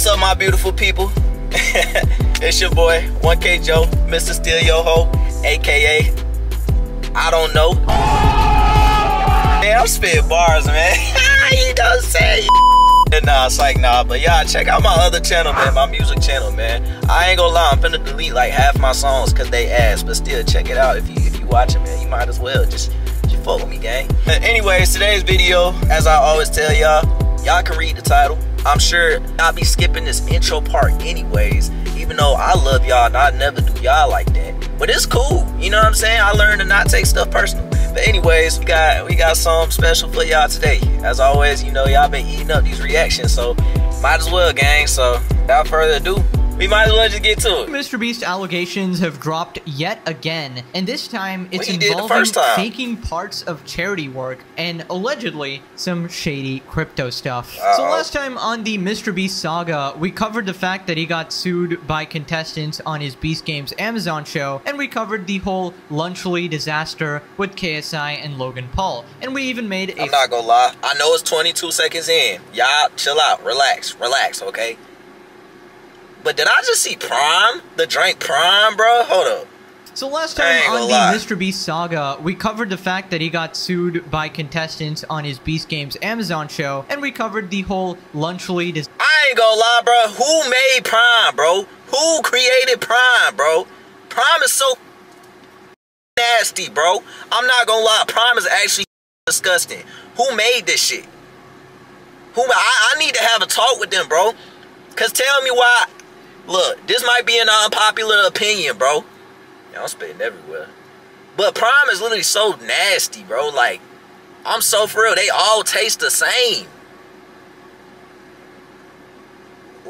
What's up, my beautiful people? it's your boy, 1K Joe, Mr. Steal Yo Ho, aka I don't know. Man, I'm spitting bars, man. you don't say. Nah, it's like nah, but y'all check out my other channel, man, my music channel, man. I ain't gonna lie, I'm finna delete like half my songs cause they ass, but still check it out if you if you watching, man. You might as well just just fuck with me, gang. But anyways, today's video, as I always tell y'all, y'all can read the title. I'm sure I'll be skipping this intro part anyways, even though I love y'all and I never do y'all like that. But it's cool, you know what I'm saying? I learned to not take stuff personal. But anyways, we got we got something special for y'all today. As always, you know y'all been eating up these reactions, so might as well, gang. So without further ado, we might as well just get to it. Mr. Beast allegations have dropped yet again, and this time it's Well, he did the involving time. faking parts of charity work and allegedly some shady crypto stuff. So Uh-oh. last time on the Mr. Beast saga, we covered the fact that he got sued by contestants on his Beast Games Amazon show, and we covered the whole Lunchly disaster with KSI and Logan Paul. And we even made a I'm not gonna lie. I know it's 22 seconds in. Y'all chill out, relax, relax, okay? But did I just see Prime? The drink Prime, bro? Hold up. So last time on the lie. Mr. Beast saga, we covered the fact that he got sued by contestants on his Beast Games Amazon show, and we covered the whole Lunchly dis- I ain't gonna lie, bro. Who made Prime, bro? Who created Prime, bro? Prime is so nasty, bro. I'm not gonna lie. Prime is actually disgusting. Who made this shit? Who? I, I need to have a talk with them, bro. Cause tell me why. Look, this might be an unpopular opinion, bro. Yeah, I'm spitting everywhere. But Prime is literally so nasty, bro. Like, I'm so for real. They all taste the same.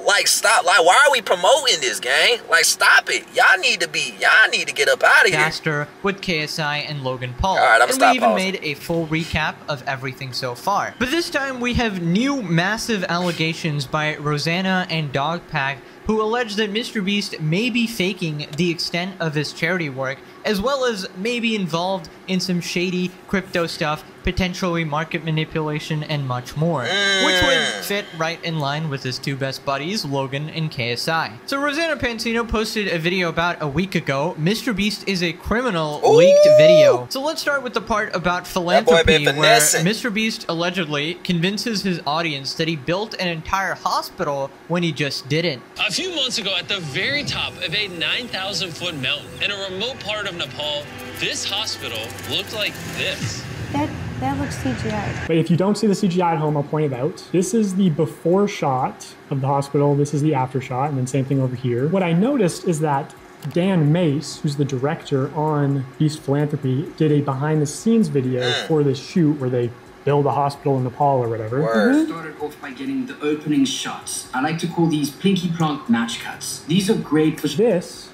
Like, stop. Like, why are we promoting this, gang? Like, stop it. Y'all need to be, y'all need to get up out of here. disaster with KSI and Logan Paul. All right, I'm and we even pausing. made a full recap of everything so far. But this time we have new massive allegations by Rosanna and Dogpack who allege that Mr. Beast may be faking the extent of his charity work, as well as may be involved in some shady crypto stuff, potentially market manipulation, and much more. Which would Mm. fit right in line with his two best buddies, Logan and KSI. So Rosanna Pansino posted a video about a week ago. Mr. Beast is a criminal leaked video. So let's start with the part about philanthropy where. Mr. Beast allegedly convinces his audience that he built an entire hospital when he just didn't. A few months ago, at the very top of a 9,000 foot mountain in a remote part of Nepal, this hospital looked like this. That that looks CGI. But if you don't see the CGI at home, I'll point it out. This is the before shot of the hospital. This is the after shot, and then same thing over here. What I noticed is that Dan Mace, who's the director on Beast Philanthropy, did a behind the scenes video for this shoot where they build a hospital in Nepal or whatever. Word. started off by getting the opening shots. I like to call these Plinky Plonk match cuts. These are great for This,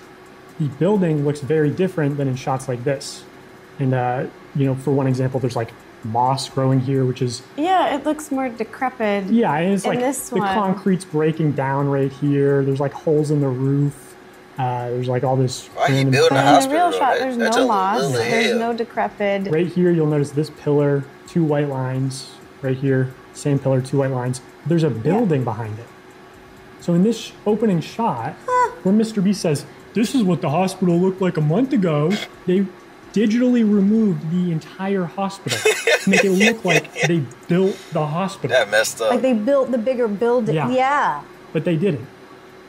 the building looks very different than in shots like this. And, uh, you know, for one example, there's like moss growing here, which is Yeah, it looks more decrepit. Yeah, and it's In like this the one. concrete's breaking down right here. There's like holes in the roof. Uh, there's like all this. Why you random building a crap. In the real shot, there's that's no a moss. little There's hell. no decrepit. Right here, you'll notice this pillar, two white lines. Right here, same pillar, two white lines. There's a building behind it. So in this opening shot, where Mr. B says, "This is what the hospital looked like a month ago," they digitally removed the entire hospital to make it look like they built the hospital, That messed up. Like they built the bigger building. Yeah. yeah. but they didn't.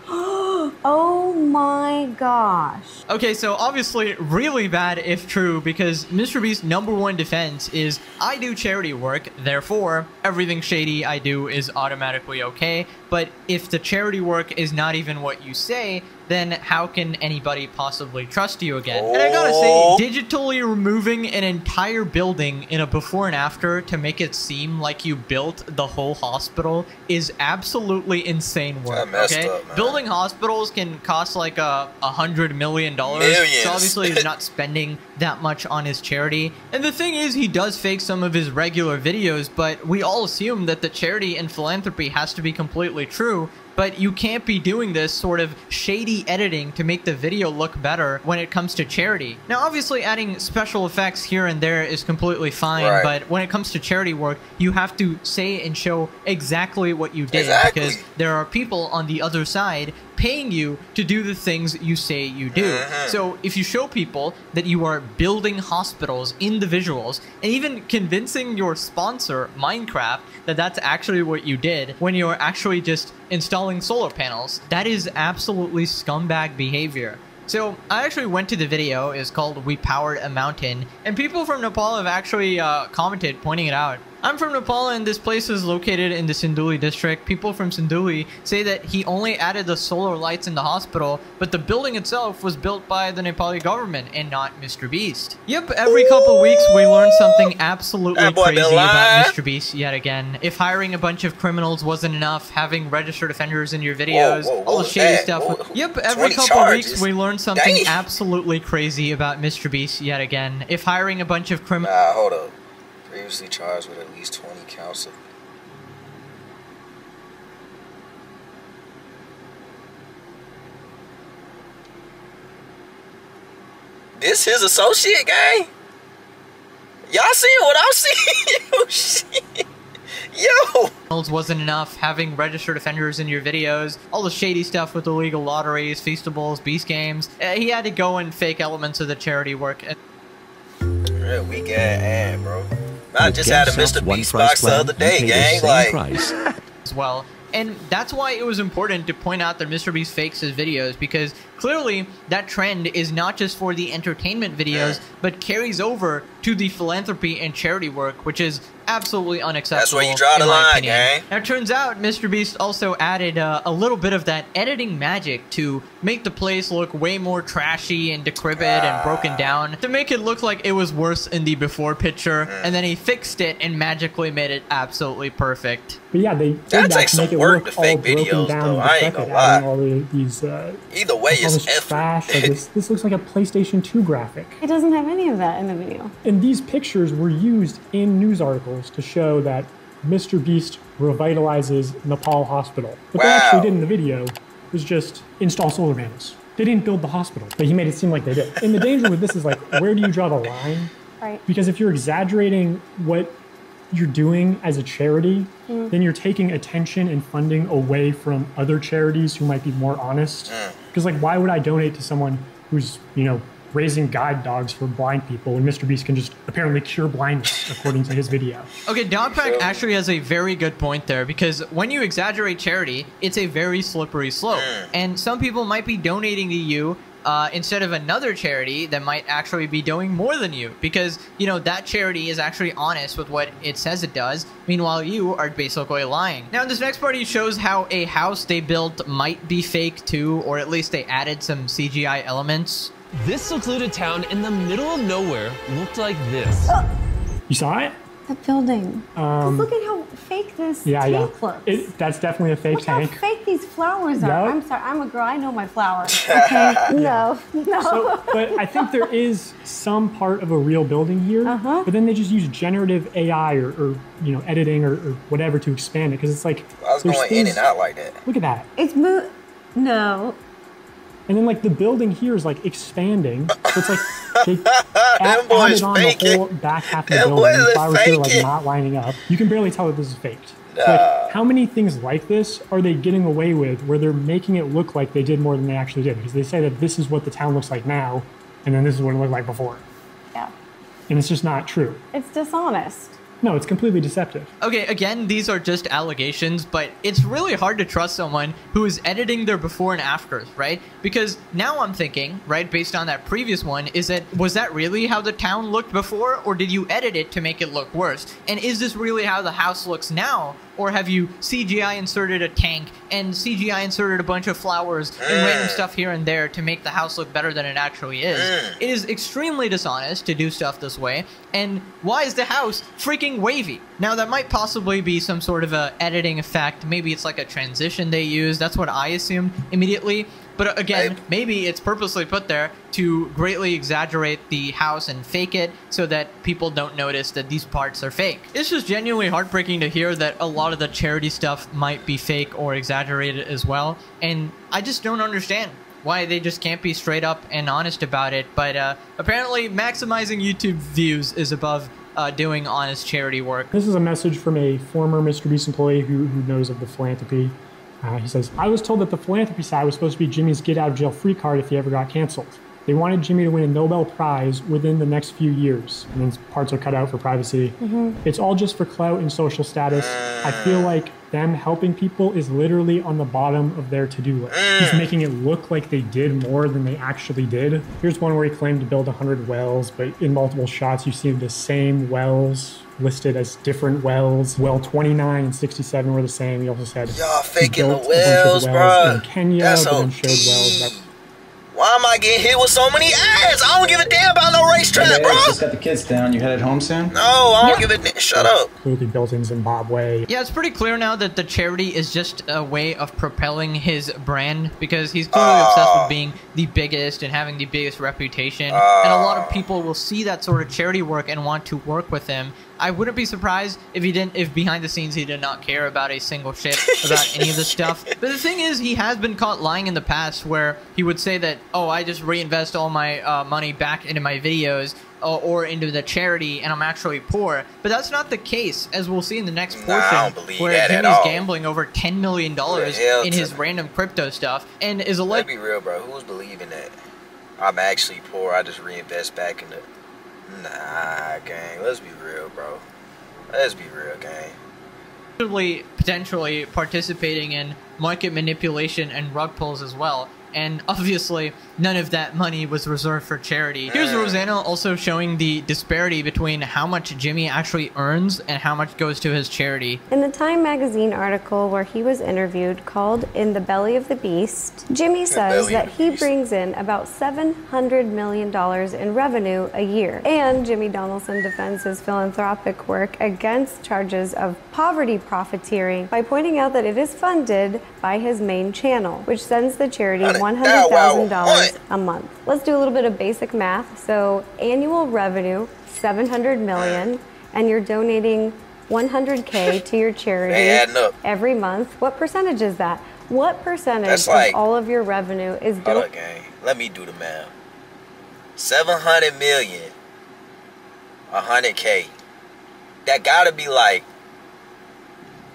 Oh my gosh. Okay, so obviously really bad if true because Mr. Beast's number one defense is I do charity work, therefore everything shady I do is automatically okay. But if the charity work is not even what you say, then how can anybody possibly trust you again? And I gotta Oh. say, digitally removing an entire building in a before and after to make it seem like you built the whole hospital is absolutely insane work. That okay, up, man. building hospitals can cost like a, a hundred million dollars. So obviously he's not spending that much on his charity. And the thing is, he does fake some of his regular videos, but we all assume that the charity and philanthropy has to be completely true. But you can't be doing this sort of shady editing to make the video look better when it comes to charity. Now, obviously, adding special effects here and there is completely fine, Right. but when it comes to charity work, you have to say and show exactly what you did Exactly. because there are people on the other side paying you to do the things you say you do. Mhm. So if you show people that you are building hospitals in the visuals and even convincing your sponsor, Minecraft, that that's actually what you did when you're actually just installing solar panels, that is absolutely scumbag behavior. So I actually went to the video. It's called "We Powered a Mountain," and people from Nepal have actually uh, commented, pointing it out. I'm from Nepal, and this place is located in the Sindhuli district. People from Sindhuli say that he only added the solar lights in the hospital, but the building itself was built by the Nepali government and not Mr. Beast. Yep, every couple weeks we learn something absolutely crazy about. Mr. Beast yet again. If hiring a bunch of criminals wasn't enough, having registered offenders in your videos, whoa, what all the shady that? stuff. Whoa, Yep, every 20 couple weeks we learn something Dang. absolutely crazy about Mr. Beast yet again. If hiring a bunch of criminals. Nah, hold up. Previously charged with at least 20 counts of. This his associate gang? Y'all seeing what I'm seeing? Yo, shit. Yo. wasn't enough, having registered offenders in your videos, all the shady stuff with illegal lotteries, feastables, beast games. Uh, he had to go and fake elements of the charity work. Real weak ass ad, bro. I just had a GameStop Mr. one Beast price box the other day, pay the gang. Like, price. as well. And that's why it was important to point out that Mr. Beast fakes his videos because clearly that trend is not just for the entertainment videos, but carries over to the philanthropy and charity work, which is absolutely unacceptable. That's where you draw the line, opinion. gang. Now, it turns out Mr. Beast also added uh, a little bit of that editing magic to make the place look way more trashy and decrepit and broken down to make it look like it was worse in the before picture, and then he fixed it and magically made it absolutely perfect. But yeah, they did That that, takes to make some it work look to fake all broken videos, down though. I ain't decrepit, gonna lie. all these uh, either way, all it's this trash. Like this, this looks like a PlayStation 2 graphic. It doesn't have any of that in the video. And these pictures were used in news articles to show that Mr. Beast revitalizes Nepal Hospital. What they actually did in the video was just install solar panels. They didn't build the hospital, but he made it seem like they did. And the danger with this is like, where do you draw the line? Right. Because if you're exaggerating what you're doing as a charity, mm. then you're taking attention and funding away from other charities who might be more honest. Mm. Because like, why would I donate to someone who's you know raising guide dogs for blind people when Mr. Beast can just apparently cure blindness according to his video? Okay, Dogpack actually has a very good point there because when you exaggerate charity, it's a very slippery slope. And some people might be donating to you uh, instead of another charity that might actually be doing more than you because, you know, that charity is actually honest with what it says it does. Meanwhile, you are basically lying. Now, this next part he shows how a house they built might be fake too, or at least they added some CGI elements. This secluded town in the middle of nowhere looked like this. You saw it? That building. Just look at how fake this Um, Yeah, yeah. tank looks. It, that's definitely a fake Look how fake these flowers are. Yup. I'm sorry. I'm a girl. I know my flowers. Okay. No. No. So, but I think there is some part of a real building here, Uh-huh. but then they just use generative AI or, or you know editing or, or whatever to expand it because it's like I was there's going in and out like that. Look at that. it's mo. No. And then like the building here is like expanding. So it's like they Them add, boys added on faking. the whole back half of the Them building. boys The are flowers here are like faking. not lining up. You can barely tell that this is faked. So, like, how many things like this are they getting away with where they're making it look like they did more than they actually did? Because they say that this is what the town looks like now, and then this is what it looked like before. Yeah. And it's just not true. It's dishonest. No, it's completely deceptive. Okay, again, these are just allegations, but it's really hard to trust someone who is editing their before and afters, right? Because now I'm thinking, right, based on that previous one, is that was that really how the town looked before, or did you edit it to make it look worse? And is this really how the house looks now, or have you CGI inserted a tank and CGI inserted a bunch of flowers and random stuff here and there to make the house look better than it actually is? It is extremely dishonest to do stuff this way. And why is the house freaking wavy? Now that might possibly be some sort of a editing effect. Maybe it's like a transition they use. That's what I assumed immediately. But uh, again, Maybe. maybe it's purposely put there to greatly exaggerate the house and fake it so that people don't notice that these parts are fake. It's just genuinely heartbreaking to hear that a lot of the charity stuff might be fake or exaggerated as well. And I just don't understand why they just can't be straight up and honest about it. But uh, apparently, maximizing YouTube views is above uh, doing honest charity work. This is a message from a former Mr. Beast employee who, who knows of the philanthropy. Uh, he says, I was told that the philanthropy side was supposed to be Jimmy's get out of jail free card if he ever got canceled. They wanted Jimmy to win a Nobel Prize within the next few years. And then parts are cut out for privacy. Mm-hmm. It's all just for clout and social status. I feel like them helping people is literally on the bottom of their to do list. He's making it look like they did more than they actually did. Here's one where he claimed to build 100 wells, but in multiple shots, you see the same wells listed as different wells. Well 29 and 67 were the same. He also said Y'all he faking the built a bunch of wells, wells bruh. in Kenya, That's but then OP. showed wells that Why am I getting hit with so many ads? I don't give a damn about no racetrack, Hey, bro. just got the kids down. You headed home soon? No, I don't give a damn. Shut up. clearly built in Zimbabwe. Yeah, it's pretty clear now that the charity is just a way of propelling his brand because he's clearly ah. obsessed with being the biggest and having the biggest reputation. and a lot of people will see that sort of charity work and want to work with him. I wouldn't be surprised if he didn't, if behind the scenes he did not care about a single shit about any of this stuff. But the thing is, he has been caught lying in the past where he would say that, oh, I just reinvest all my uh, money back into my videos uh, or into the charity and I'm actually poor. But that's not the case, as we'll see in the next portion, I where Jimmy's gambling over $10 million in his me. random crypto stuff and is Let's alleged. be real, bro. Who's believing that? I'm actually poor. I just reinvest back in the. Nah, gang. Let's be real, bro. Let's be real, gang. potentially potentially participating in market manipulation and rug pulls as well. And obviously, none of that money was reserved for charity. Here's Rosanna also showing the disparity between how much Jimmy actually earns and how much goes to his charity. In the Time magazine article where he was interviewed called In the Belly of the Beast, Jimmy says that he brings in about $700 million in revenue a year. And Jimmy Donaldson defends his philanthropic work against charges of poverty profiteering by pointing out that it is funded by his main channel, which sends the charity $100,000 a month. Let's do a little bit of basic math. So annual revenue, 700 million, and you're donating 100k to your charity They adding up. every month. What percentage is that? What percentage like- of all of your revenue is Hold gang. Let me do the math. 700 million. 100K. That gotta be like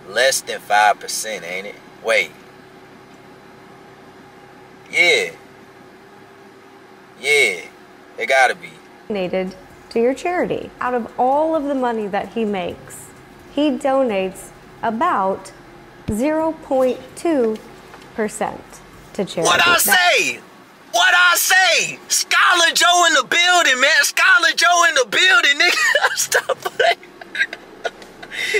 less than 5%, ain't it? Wait. Yeah. Yeah. It gotta be. donated to your charity. Out of all of the money that he makes, he donates about 0.2% to charity. What I say? What I say? Scholar Joe in the building, man. Scholar Joe in the building, nigga. Stop playing.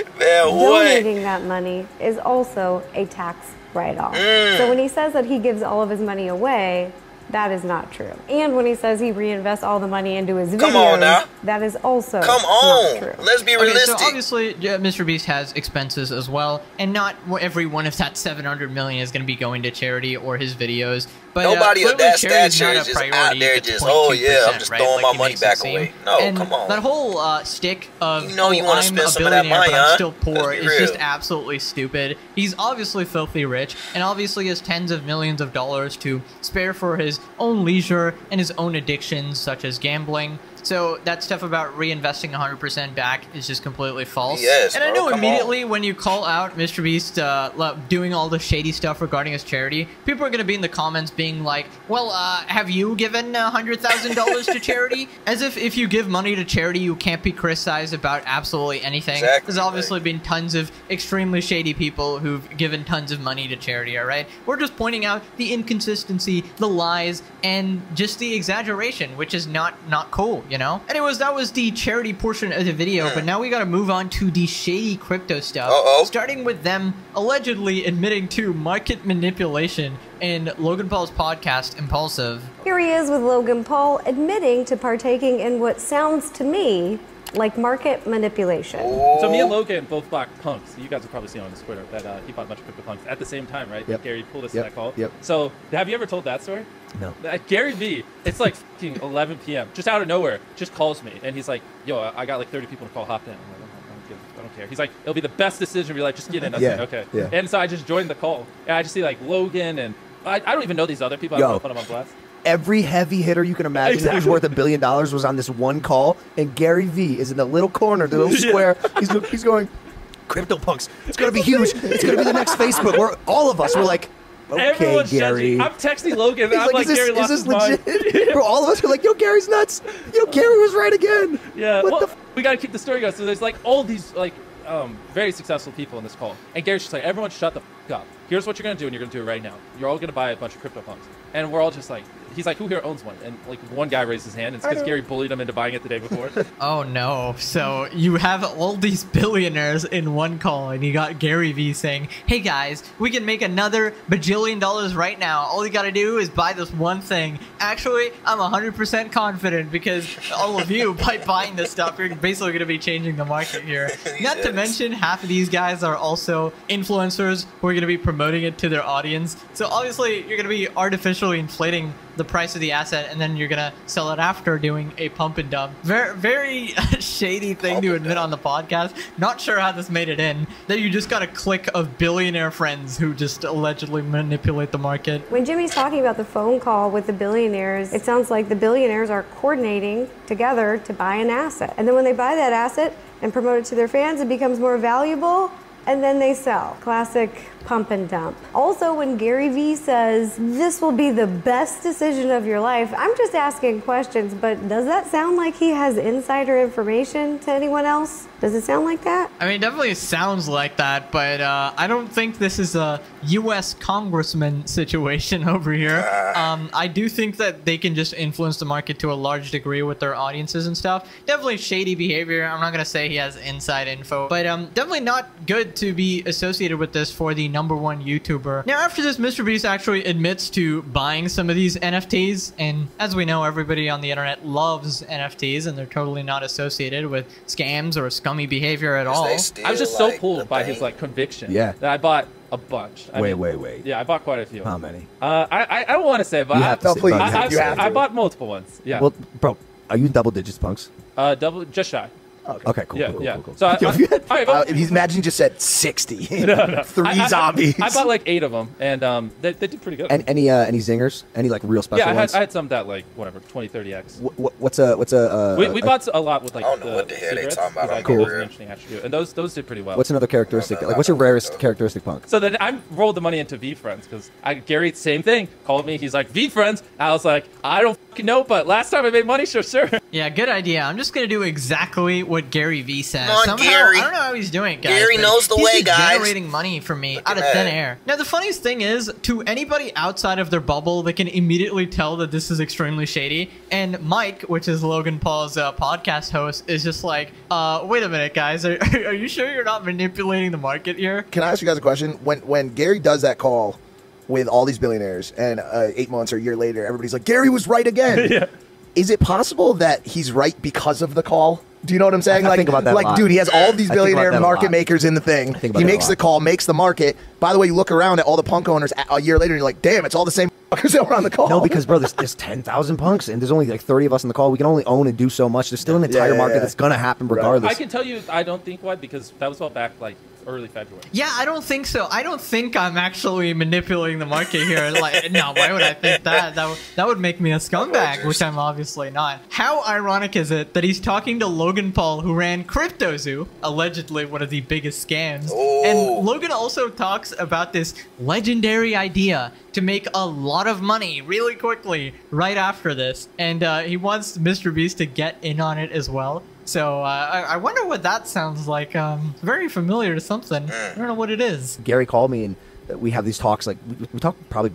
man, what? Donating that money is also a tax write-off. Mm. So when he says that he gives all of his money away, that is not true. And when he says he reinvests all the money into his videos, Come on now. that is also Come not on. true. Let's be Okay, realistic. so obviously, yeah, Mr. Beast has expenses as well, and not every one of that 700 million is going to be going to charity or his videos. But Nobody uh, of that clearly charity is stature not is just out there just, oh, yeah, I'm 0.2%, just right? throwing Like my money back away. No, and come on. That whole uh, stick of You know you oh, wanna I'm spend a some of that billionaire, money, but I'm huh? still poor Let's is just absolutely stupid. He's obviously filthy rich, and obviously has tens of millions of dollars to spare for his own leisure and his own addictions, such as gambling. So that stuff about reinvesting 100% back is just completely false. Yes, and I know immediately when you call out Mr. Beast uh, doing all the shady stuff regarding his charity, people are going to be in the comments being like, "Well, uh, have you given uh, hundred thousand dollars to charity?" As if if you give money to charity, you can't be criticized about absolutely anything. Exactly, There's obviously been tons of extremely shady people who've given tons of money to charity. All right, we're just pointing out the inconsistency, the lies, and just the exaggeration, which is not not cool. You know. Anyways, that was the charity portion of the video, but now we got to move on to the shady crypto stuff. Uh-oh. Starting with them allegedly admitting to market manipulation in Logan Paul's podcast, Impulsive. Here he is with Logan Paul admitting to partaking in what sounds to me like market manipulation. So me and Logan both bought punks. You guys have probably seen on his Twitter that uh, he bought a bunch of crypto punks at the same time, right? Yep. Gary pulled us Yep. to that call. Yep. So have you ever told that story? No. Uh, Gary V, it's like 11 p.m. Just out of nowhere, just calls me and he's like, "Yo, I I got like 30 people to call. Hop in." I'm like, "I don't- I I don't care. He's like, it'll be the best decision of your life. Just get in. I Yeah, like, okay. yeah. And so I just joined the call. And I just see like Logan and I, I don't even know these other people. I Yo. don't want to put them on blast. Every heavy hitter you can imagine who's Exactly. worth a billion dollars was on this one call, and Gary V is in the little corner, the little square. He's, he's going, CryptoPunks. It's gonna be huge. It's gonna be the next Facebook. We're all of us. We're like, okay, Everyone's Gary. judging. I'm texting Logan. He's I'm like, like, is this, Gary is this legit? Bro, all of us are like, yo, Gary's nuts. Yo, Gary was right again. Yeah, What well, the f- we gotta keep the story going. So there's like all these like um, very successful people in this call, and Gary's just like, everyone, shut the f- up. Here's what you're gonna do, and you're gonna do it right now. You're all gonna buy a bunch of crypto punks, and we're all just like, he's like, who here owns one? And like one guy raised his hand. And it's because Gary bullied him into buying it the day before. Oh no. So you have all these billionaires in one call, and you got Gary Vee saying, Hey guys, we can make another bajillion dollars right now. All you gotta do is buy this one thing. Actually, I'm 100% confident because all of you, by buying this stuff, you're basically gonna be changing the market here. Not to mention, half of these guys are also influencers who are gonna be promoting it to their audience. So obviously, you're gonna be artificially inflating the price of the asset and then you're gonna sell it after doing a pump and dump. Very, very shady thing to admit on the podcast. Not sure how this made it in. That you just got a clique of billionaire friends who just allegedly manipulate the market. When Jimmy's talking about the phone call with the billionaires, it sounds like the billionaires are coordinating together to buy an asset. And then when they buy that asset and promote it to their fans, it becomes more valuable and then they sell. Classic pump and dump. Also, when Gary Vee says this will be the best decision of your life, I'm just asking questions, but does that sound like he has insider information to anyone else? Does it sound like that? I mean, it definitely sounds like that, but uh, I don't think this is a U.S. congressman situation over here. Um, I do think that they can just influence the market to a large degree with their audiences and stuff. Definitely shady behavior. I'm not gonna say he has inside info, but um, definitely not good to be associated with this for the number one YouTuber. Now, after this, Mr. Beast actually admits to buying some of these NFTs, and as we know, everybody on the internet loves NFTs, and they're totally not associated with scams or scummy behavior at all. They I was just so like the pulled by his like conviction. Yeah. That I bought a bunch. I Wait, mean- wait, wait. Yeah, I bought quite a few. How many? Uh, I I, I don't want to say, but You I, have to I, say, please. I, You have I bought multiple ones. Yeah. Well, bro, are you in double digits, punks? uh, double, just shy. Okay, cool, Yeah, cool, cool, yeah. cool, cool. So I- Yo, I- if you had- all right, uh, but- if imagine you just said 60. Three I- I- zombies. I, bought like eight of them, and um, they, they did pretty good. and any uh, any zingers? Any like real special yeah, I had, ones? I had some that like whatever 20, 30 x. Wh- wh- what's a what's a uh, We, we bought a lot with like I don't know the what the hell they cigarettes, talking about because I on think the those are rear. an interesting attribute, and those those did pretty well. what's another characteristic? No, no, Like, what's your rarest no. characteristic, punk? So then I rolled the money into VeeFriends because I Gary same thing called me. He's like VeeFriends. I was like I don't know, but last time I made money, sure, sure. Yeah, good idea. I'm just gonna do exactly what Gary Vee says. Come on, Somehow, Gary. I don't know how he's doing it, guys. Gary knows the he's way, just guys. Generating money for me Look out of thin air. Now, the funniest thing is, to anybody outside of their bubble, they can immediately tell that this is extremely shady. And Mike, which is Logan Paul's uh, podcast host, is just like, uh, wait a minute, guys, are, are you sure you're not manipulating the market here? Can I ask you guys a question? When when Gary does that call with all these billionaires, and uh, eight months or a year later, everybody's like, Gary was right again. yeah. Is it possible that he's right because of the call? Do you know what I'm saying? I like, think about that a like, lot. dude, he has all these I think about billionaire market makers in the thing. think about He that a makes the call, makes the market. By the way, you look around at all the punk owners a, a year later, and you're like, damn, it's all the same fuckers that were on the call. No, because bro, there's, there's ten thousand punks, and there's only like thirty of us in the call. We can only own and do so much. There's still an entire yeah, market yeah. that's gonna happen Right. regardless. I can tell you, I don't think why because that was all back like early February. Yeah, I don't think so. I don't think I'm actually manipulating the market here. Like, no, why would I think that? That, would- that would make me a scumbag, which I'm obviously not. How ironic is it that he's talking to Logan Paul, who ran CryptoZoo, allegedly one of the biggest scams, Oh. and Logan also talks about this legendary idea to make a lot of money really quickly right after this, and uh, he wants Mr. Beast to get in on it as well. So uh, I, I wonder what that sounds like. Um, very familiar to something. I don't know what it is. Gary called me, and uh, we have these talks. Like we, we talk probably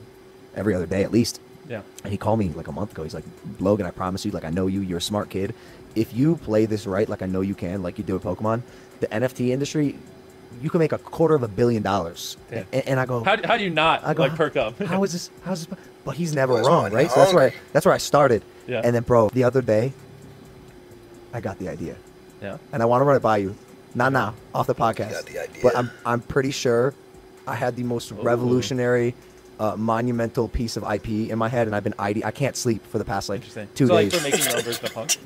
every other day at least. Yeah. And he called me like a month ago. He's like, Logan, I promise you, like I know you. You're a smart kid. If you play this right, like I know you can, like you do with Pokemon, the NFT industry, you can make a quarter of a billion dollars. Yeah. And, and I go, How, how do you not I go, like perk up? How is this? How's this? But he's never wrong, right? So that's where I, that's where I started. Yeah. And then, bro, the other day, I got the idea. Yeah. and I want to run it by you. Not now, off the podcast. got the idea. But I'm I'm pretty sure I had the most revolutionary, uh, monumental piece of IP in my head, and I've been ID. I can't sleep for the past like two so days. like for making your own version of punk.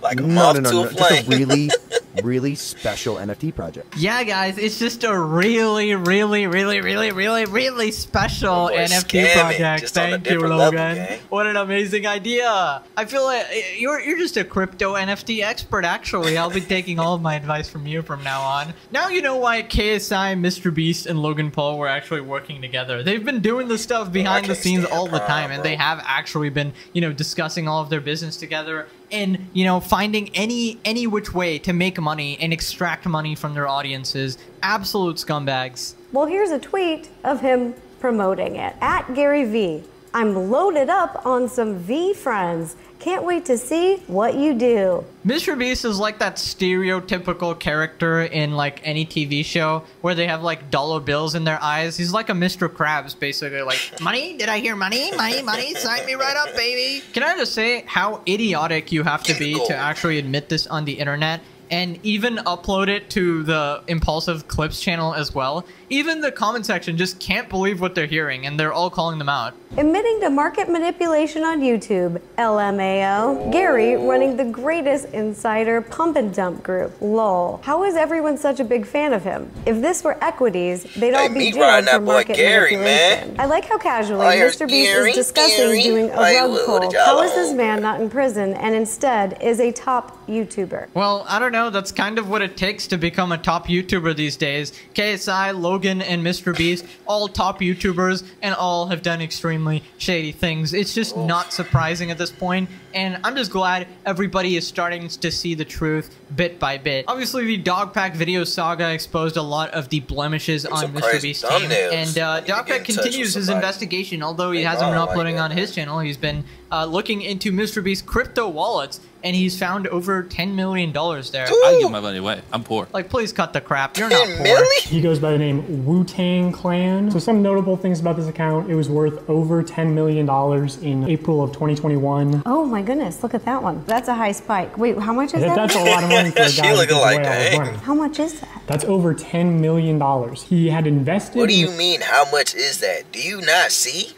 Like no, no, no, no, Just a really, really special NFT project. Yeah, guys, it's just a really, really, really, really, really, really special Boy, NFT project. just on a Thank you, different level, Logan. what an amazing idea! I feel like eh, you're you're just a crypto NFT expert. Actually, I'll be taking all of my advice from you from now on. Now you know why KSI, Mr. Beast, and Logan Paul were actually working together. They've been doing this stuff behind the scenes all the time, and they have actually been, you know, discussing all of their business together and you know finding any any which way to make money and extract money from their audiences absolute scumbags Well, here's a tweet of him promoting it. At Gary V. I'm loaded up on some VeeFriends. Can't wait to see what you do. mr beast is like that stereotypical character in like any tv show where they have like dollar bills in their eyes. He's like a mr krabs basically like money? Did i hear money? Money money? Sign me right up baby. Can i just say how idiotic you have to be to actually admit this on the internet and even upload it to the impulsive clips channel as well even the comment section just can't believe what they're hearing and they're all calling them out Admitting to market manipulation on YouTube, LMAO. Gary running the greatest insider pump and dump group, lol. How is everyone such a big fan of him? If this were equities, they'd all Hey, be me jailed for that boy market Gary, manipulation. man. I like how casually here's Mr. Beast Gary, is discussing Gary. doing a Like, rug pull. what did y'all How is this man not in prison and instead is a top YouTuber? Well, I don't know. That's kind of what it takes to become a top YouTuber these days. KSI, Logan, and Mr. Beast, all top YouTubers, and all have done extremely shady things. It's just not surprising at this point, and I'm just glad everybody is starting to see the truth bit by bit. Obviously, the Dogpack video saga exposed a lot of the blemishes on Mr. Beast's team, and uh, I need to get Dogpack in touch with continues his investigation, although he hasn't been like uploading on his channel. He's been uh, looking into Mr. Beast's crypto wallets, and he's found over $10 million there. I give my money away. I'm poor. Like, please cut the crap. You're not poor. He goes by the name Wu Tang Clan. So some notable things about this account: it was worth over ten million dollars in April of 2021. Oh my goodness, look at that one. That's a high spike. Wait, how much is That- that? that's a lot of money for a guy who looking like away that. money. How much is that? That's over ten million dollars. He had invested. What do you mean? How much is that? Do you not see?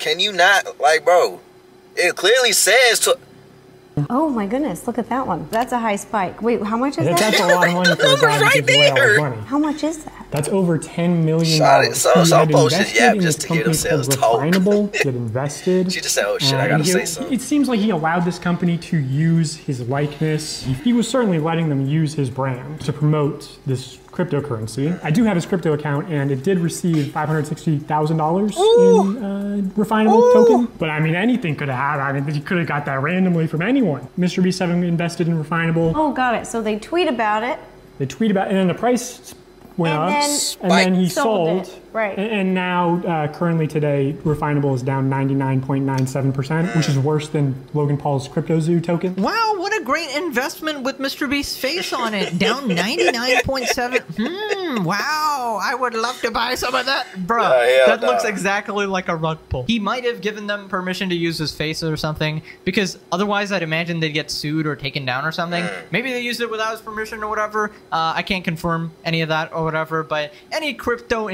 Can you not like, bro? It clearly says to. Oh my goodness, look at that one. That's a high spike. Wait, how much is That- that? That's a lot of money for a guy who Right gives away all his there. money. How much is that? That's over ten million Shot it. dollars. So- He so had post his invested in just this to hear company themselves called. Refinable. He had invested. She just said, "Oh shit, Uh, I gotta he- say something." It seems like he allowed this company to use his likeness. He was certainly letting them use his brand to promote this cryptocurrency. I do have his crypto account, and it did receive five hundred sixty thousand dollars in uh, refinable token. But I mean, anything could have happened. I mean, he could have got that randomly from anyone. Mr. Beast having invested in refinable. Oh, got it. So they tweet about it. They tweet about, and then the price went And up, then and then he sold sold. It. Right. And, and now, uh, currently today, Refinable is down 99.97%, which is worse than Logan Paul's Crypto Zoo token. Wow, what a great investment with Mr. Beast's face on it. Down 99.7. Hmm, wow. I would love to buy some of that. Bruh, Uh, hell that no. looks exactly like a rug pull. He might have given them permission to use his face or something, because otherwise I'd imagine they'd get sued or taken down or something. Maybe they used it without his permission or whatever. Uh, I can't confirm any of that or whatever, but any crypto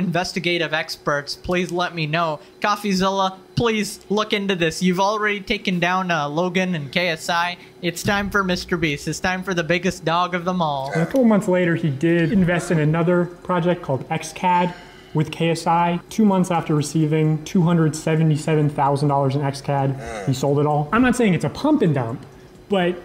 investigative experts, please let me know. CoffeeZilla, please look into this. You've already taken down uh, Logan and KSI. It's time for Mr. Beast. It's time for the biggest dog of them all. And a couple months later, he did invest in another project called XCAD with KSI. Two months after receiving $277,000 in XCAD, he sold it all. I'm not saying it's a pump and dump, but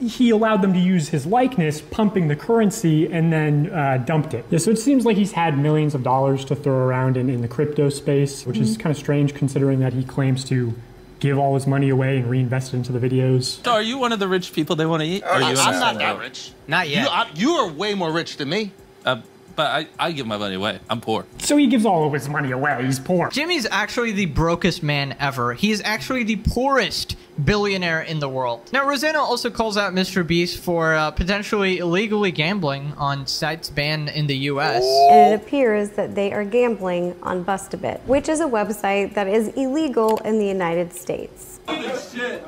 he allowed them to use his likeness, pumping the currency, and then uh, dumped it. Yeah, so it seems like he's had millions of dollars to throw around in, in the crypto space, which is kind of strange considering that he claims to give all his money away and reinvest it into the videos. So are you one of the rich people they want to eat? Or are you I'm not that rich. Not You, I, you are way more rich than me. Uh, but I, I give my money away. I'm poor. So he gives all of his money away. He's poor. Jimmy's actually the brokest man ever. He is actually the poorest billionaire in the world. Now, Rosanna also calls out Mr. Beast for uh, potentially illegally gambling on sites banned in the US. And it appears that they are gambling on Bustabit, which is a website that is illegal in the United States. Holy shit.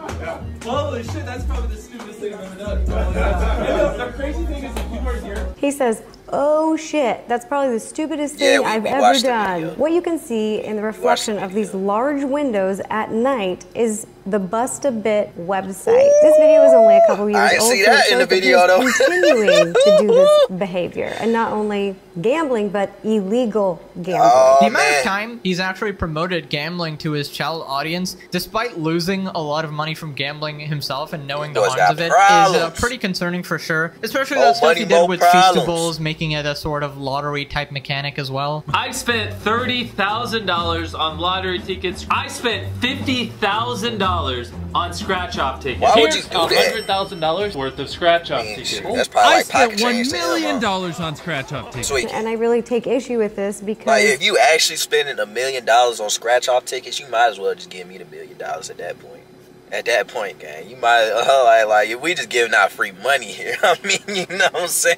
Holy shit, that's probably the stupidest thing I've ever done. The, the crazy thing is that people are here. He says, Oh shit, that's probably the stupidest Yeah, thing we- I've ever done. What you can see in the reflection of these large windows at night is the Bustabit website. This video is only a couple years I didn't old, see so it that in shows the video, though. he's continuing to do this behavior. And not only gambling, but illegal gambling. Oh, the amount of time he's actually promoted gambling to his child audience, despite losing a lot of money from gambling himself and knowing the Boy's harms got of it, is uh, pretty concerning for sure. Especially More that stuff money, he did with problems. Feastables, making it a sort of lottery type mechanic as well. I spent $30,000 on lottery tickets. I spent $50,000 on scratch off tickets. Why would Here's you do that? $100,000 worth of scratch off tickets. That's probably I like spent pocket one change to him, million huh? dollars on scratch off tickets. Sweet. And I really take issue with this because Like if you actually spending a million dollars on scratch off tickets, you might as well just give me the million dollars at that point. At that point, gang, you might uh, like like if we just giving out free money here. I mean, you know what I'm saying?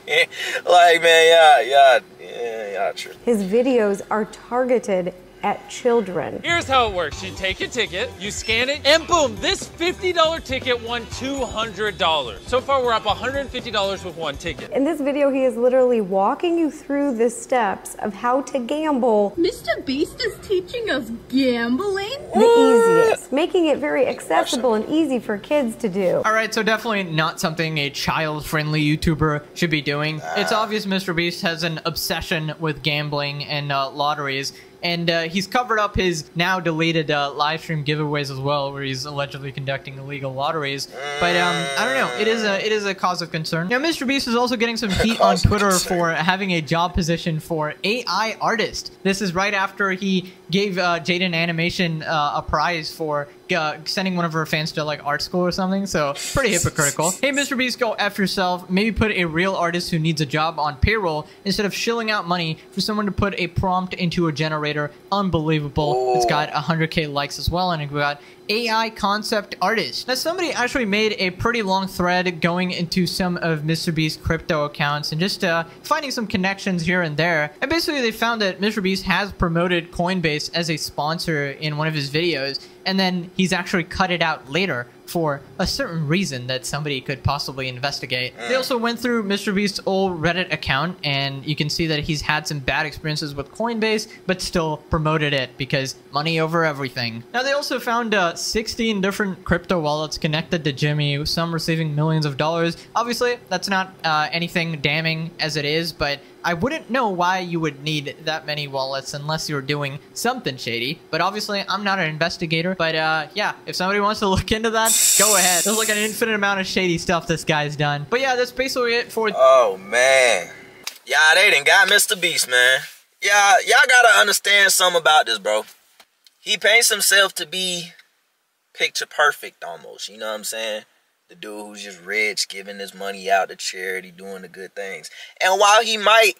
Like man, yeah, yeah, yeah, yeah, true. his videos are targeted at children. Here's how it works. You take a ticket, you scan it, and boom, this $50 ticket won $200. So far, we're up $150 with one ticket. In this video, he is literally walking you through the steps of how to gamble Mr. Beast is teaching us gambling? the easiest, making it very accessible and easy for kids to do. All right, so definitely not something a child-friendly YouTuber should be doing. It's obvious Mr. Beast has an obsession with gambling and uh, lotteries, and uh, he's covered up his now deleted uh, live stream giveaways as well, where he's allegedly conducting illegal lotteries. But um, I don't know. It is a it is a cause of concern. Now, Mr. Beast is also getting some heat on Twitter for having a job position for AI artist. This is right after he gave uh, Jaiden Animation uh, a prize for uh, sending one of her fans to like art school or something. So pretty hypocritical. Hey, Mr. Beast, go f yourself. Maybe put a real artist who needs a job on payroll instead of shilling out money for someone to put a prompt into a generator. Unbelievable. It's got 100k likes as well, and it got AI concept artist. Now, somebody actually made a pretty long thread going into some of Mr. Beast's crypto accounts and just uh, finding some connections here and there. And basically, they found that Mr. Beast has promoted Coinbase as a sponsor in one of his videos, and then he's actually cut it out later for a certain reason that somebody could possibly investigate. They also went through Mr. Beast's old Reddit account, and you can see that he's had some bad experiences with Coinbase, but still promoted it because money over everything. Now, they also found uh, 16 different crypto wallets connected to Jimmy, some receiving millions of dollars. Obviously, that's not uh, anything damning as it is, but I wouldn't know why you would need that many wallets unless you're doing something shady. But obviously, I'm not an investigator. But uh, yeah, if somebody wants to look into that, go ahead. There's like an infinite amount of shady stuff this guy's done. But yeah, that's basically it for. Oh man, y'all they done got Mr. Beast, man. Y'all y'all gotta understand something about this, bro. He paints himself to be picture perfect almost. You know what I'm saying? The dude who's just rich, giving his money out to charity, doing the good things. And while he might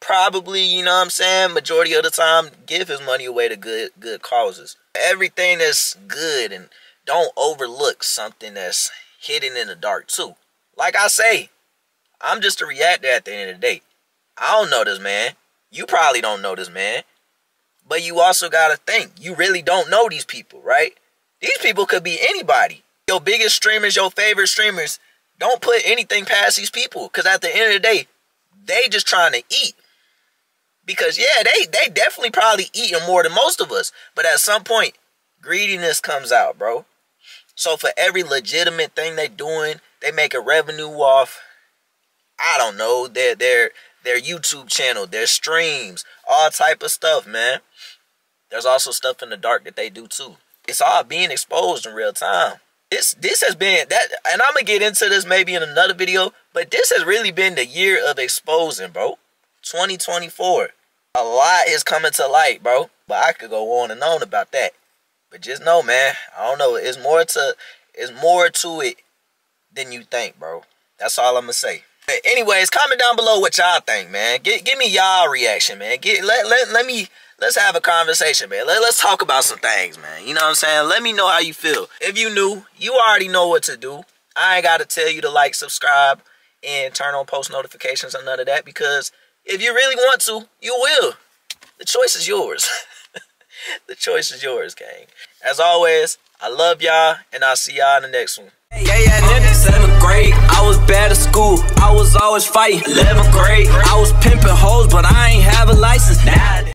probably, you know what I'm saying, majority of the time give his money away to good good causes. Everything that's good and don't overlook something that's hidden in the dark too. Like I say, I'm just a reactor at the end of the day. I don't know this man. You probably don't know this man. But you also gotta think, you really don't know these people, right? These people could be anybody. Your biggest streamers, your favorite streamers, don't put anything past these people. Cause at the end of the day, they just trying to eat. Because yeah, they they definitely probably eating more than most of us. But at some point, greediness comes out, bro. So for every legitimate thing they doing, they make a revenue off. I don't know their their their YouTube channel, their streams, all type of stuff, man. There's also stuff in the dark that they do too. It's all being exposed in real time. This this has been that, and I'm gonna get into this maybe in another video. But this has really been the year of exposing, bro. 2024. A lot is coming to light, bro. But I could go on and on about that. But just know, man, I don't know. It's more to it's more to it than you think, bro. That's all I'm gonna say. Anyways, comment down below what y'all think, man. Give, give me y'all reaction, man. Get, let, let, let me let's have a conversation, man. Let, let's talk about some things, man. You know what I'm saying? Let me know how you feel. If you new, you already know what to do. I ain't got to tell you to like, subscribe, and turn on post notifications or none of that because if you really want to, you will. The choice is yours. the choice is yours, gang. As always, I love y'all, and I'll see y'all in the next one. Yeah, yeah, nigga, seventh grade. I was bad at school. I was always fighting. 11th grade. I was pimping hoes, but I ain't have a license. Now